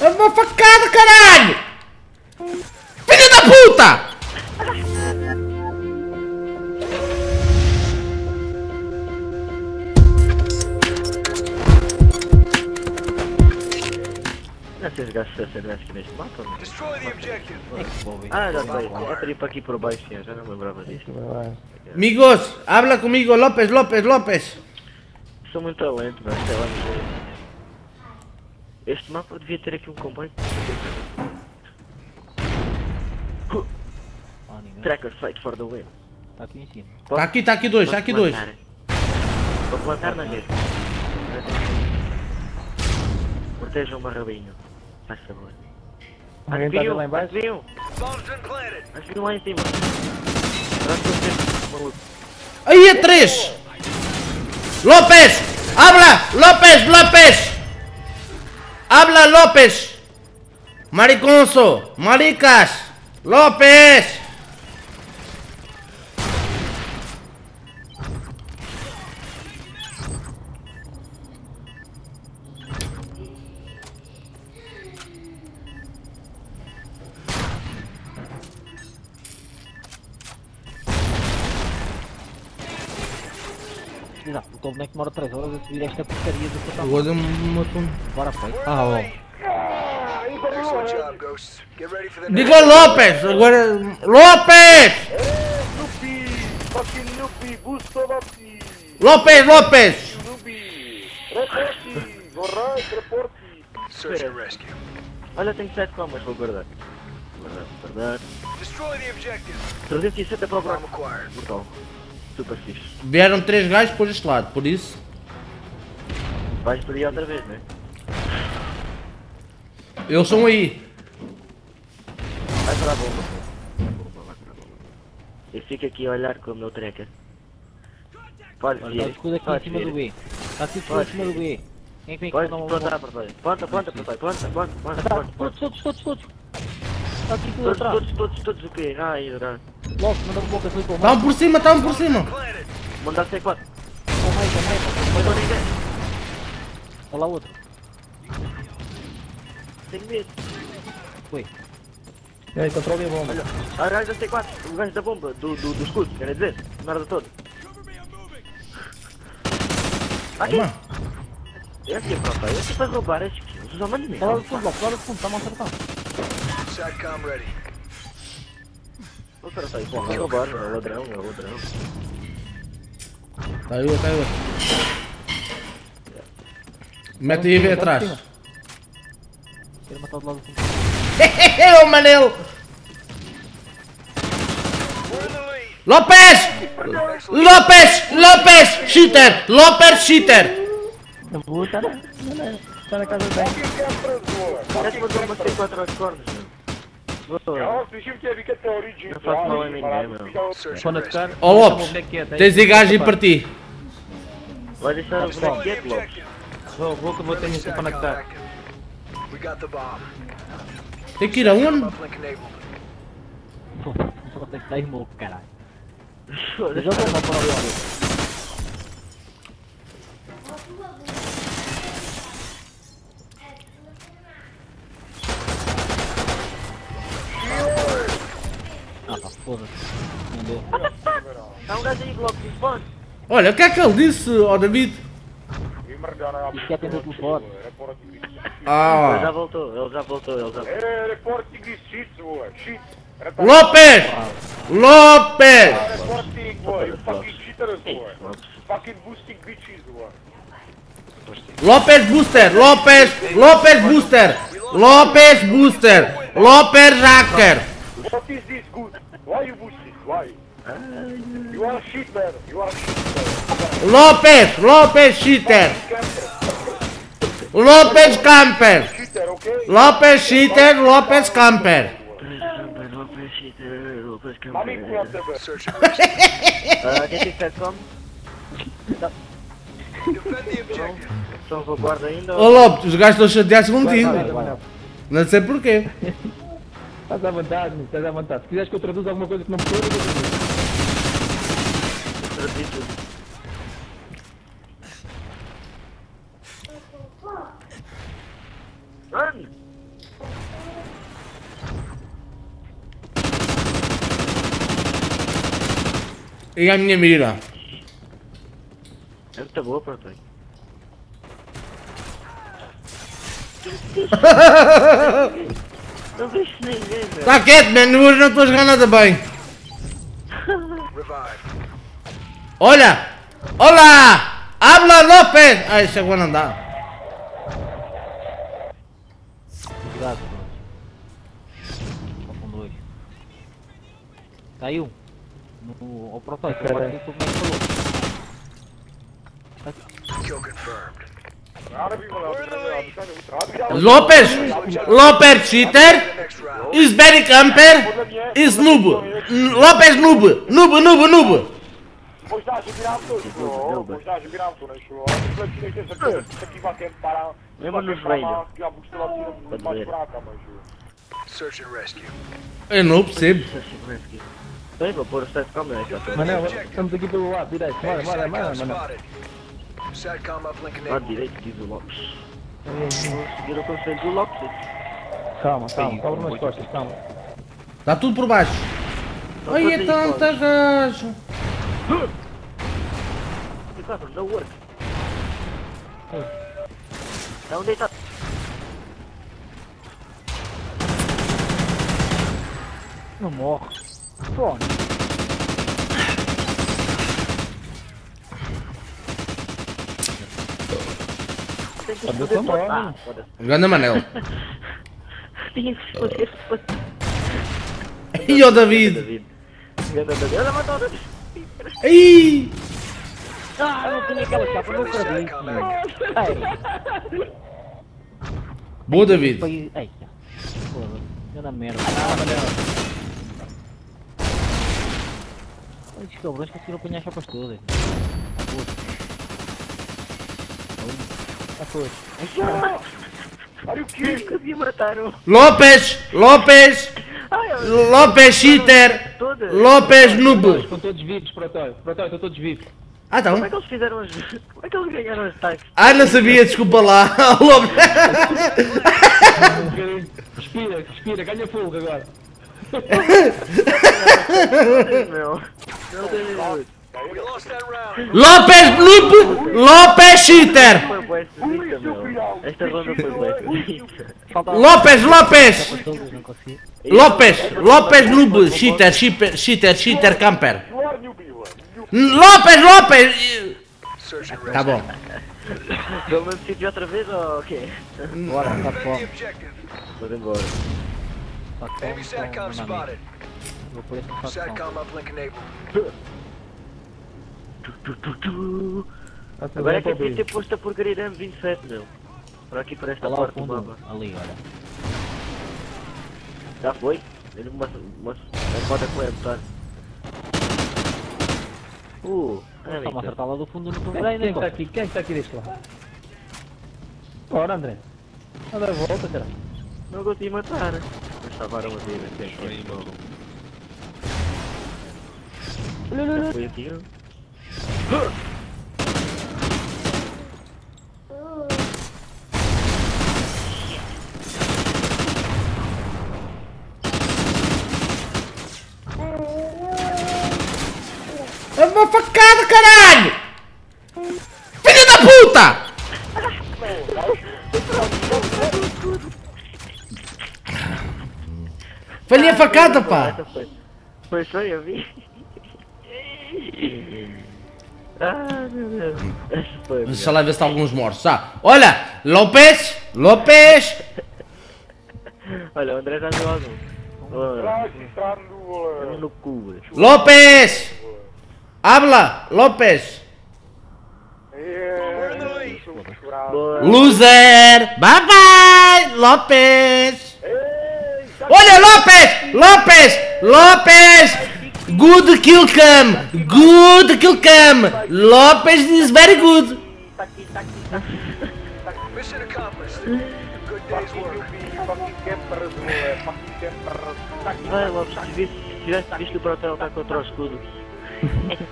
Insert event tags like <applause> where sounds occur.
É uma facada, caralho! Filho da puta! Não sei se gastou essa mapa, mas... Destroy the objective. Ah, já sei. É para ir para aqui por baixo, já não lembrava disso. Amigos, habla comigo, López, López, López. Sou muito lento, mas sei lá, mas é- Este mapa devia ter aqui um comboio. Ninguém. Trackers fight for the win. Tá aqui em cima. Tá aqui, tá aqui dois, tá aqui dois. Vou plantar na rede. Protejam o barrabinho. Faz favor. Alguém tá lá embaixo? Acho que lá em cima. Atrás do centro, maluco. Aí é três! López! Habla! López, López! Habla, López! Mariconso! Maricas! López! Exato, o boneco demora 3 horas a subir esta porcaria do portal. Agora uma tum- Bora feito. Ah, ó. Excellent job, Ghosts. Get ready for the next. Diga López! Agora. Search and rescue. Olha, tenho 7 comas, vou guardar. Guardar, guardar. Destroy the objective. 360 para o. Brutal. Super fixe. Vieram três gajos por este lado, por isso. Vais por aí outra vez, não é? Eles são aí. Vai para a bomba. Vai para a bomba, vai para a bomba. Eu fico aqui a olhar com o meu tracker. Pode vir. escudo aqui em cima do. B. Tá aqui escudo em cima do. B. Quem vem aqui Pode não não plantar, papai. Planta, planta, papai. Planta, planta, planta, Tá, planta, planta. Todos, todos, todos, todos. Tá aqui tudo Todos, atrás. todos, todos, todos o quê? Ai, droga. Logo, manda um boca, foi com o Estavam por cima, estavam por cima. Mandar C4. Com o meio, com o meio. Não ninguém. Olha lá outro. Tenho medo. Foi. E aí, controle a bomba. Olha, o gajo da C4. O gajo da bomba. Do, do, do escudo, quer dizer. Merda toda. Aqui. Toma. É aqui, papai. É aqui para roubar as kills. Só manda Tá lá do mesmo. fundo, logo, tá lá do fundo, tá mal acertado. SATCOM ready. Tá aí. Pô, vai roubar. É ladrão, é ladrão. Tá aí outro, tá aí outro. Mete aí, vem atrás. Quero matar do lado do fundo. Ô Manel! López! López! López! Cheater! López cheater! Eu vou, tá na, tá na casa bem. Parece uma bomba C4 às origin. Não faço mal a ninguém, meu. Quando Ó Lopes, é que é? Tem- tens aí para ti. Vai deixar o boneco the quieto, Lopes. Vou, vou que eu vou ter um SATCOM conectar. active. We got the bomb. Tem que ir aonde? Vou ter que dar em louco, caralho. Foda-se. Já vou para o foda-se. Não deu. Há um gajo aí, Lopes, responde. Olha, o que é que ele disse, ó David? Isto que atende o telefone. Ele Ah! já voltou, ele já voltou, ele já voltou. Reporting is shit, boy. Shit. López! López! Lopes. López Booster! López! López Booster! López Booster! López Hacker! What is this good? Why you boosting? Why? You are man. You are shit, man. López! López Cheater! López Camper! Cheater? López Cheater! López Camper! Lopes, Lopes, cheater, Lopes, Mami, camper. Search SATCOM? Defend the objective. São vanguarda ainda? Ô López, os gajos estão chateados contigo. Não sei porquê. Estás à vontade, estás à vontade. Se quiseres que eu traduza alguma coisa que não percebo, eu traduzo. Traduzi tudo. E a minha mira? É muito boa, para ti. Hahaha. Não vejo ninguém, meu. Tá quieto, mano. Hoje não estou a jogar nada bem. Revive. <laughs> Olha! Olá! Habla López! Ai, isso agora não dá. Cuidado, pronto. Só com dois. Caiu. No, ao protótipo, agora que tu me falou. Kill confirmed. López, López cheater, is very camper, is noob, López noob, noob, noob, noob. Možná, že by nám para, Nemůžu vejít. Já de câmera. Mané, estamos aqui pelo lado direito. Bora, bora, bora, mano. Enabled. direito, diz o Lopes. Vou seguir o conselho do Lopes. Calma, calma, calma nas costas, calma. Está tudo por baixo. Ai, é tanta gajo. Ricardo, no work. Onde está? Não morre. Pô, <laughs> Tem que esconder foda-se. Ganda Manel. Tinha que esconder. E o David. Ganda David. Ela matou o David. Ai! Ah, não tinha aquela chapa, não. Ei, Boa, David. foi... Ei, foda-se. Grande merda. Ah, Manel. Olha, os cabrões conseguiram apanhar as chapas todas. Já Consegui matar um. López! López! Ai, eu- López cheater! López noob! Estão todos vivos, Protóio. Protóio, estão todos vivos. Ah, Como é então? que eles fizeram as... Como é que eles ganharam as taxas? Ah, não sabia, desculpa lá. <laughs> López. Respira, respira, ganha fogo agora. Meu. Meu Deus. López noob! López cheater! Esta ronda foi esquisita. López, López! López! López noob! Cheater, cheater, cheater, cheater, camper! López, López! Search and Tá rescue. bom. Vou mesmo sítio outra vez ou o quê? Bora, The fome. objective. Vou embora. Está fome. Enemy SATCOM spotted. Vou por esse está. Tu, tu, tu. Agora é que eu devia ter posto a porcaria da M27, meu. Por aqui para esta Está porta, fundo. baba. Ali, olha. Já foi? Ele uma, uma, uma foto com ele, tá? Uh, é, Está-me a acertar lá do fundo no Quem também, né? está aqui? Quem está aqui deste lado? Ora, André. Anda, volta, cara. Não consegui matar. Mas salvaram a vida. é que é bom. Já foi aqui, ó. É uma facada, caralho! Filho da puta! Falhei a facada, pá! Foi só eu vi. Ah, meu Deus. Foi. Deixa lá ver se está alguns mortos. Ah, olha! López! López! Olha, o André já viu algum. Oh, Traz, entrar no... eu Uh, cu. López! Habla! López! é... Boa. Loser! Bye bye! López! Olha, López! López! López! Good kill cam! Good kill cam! López is very good! Mission accomplished. Good day's work. Vai, Lopes, se tivesse- se tivesse visto o Protel estar contra o escudo. <laughs>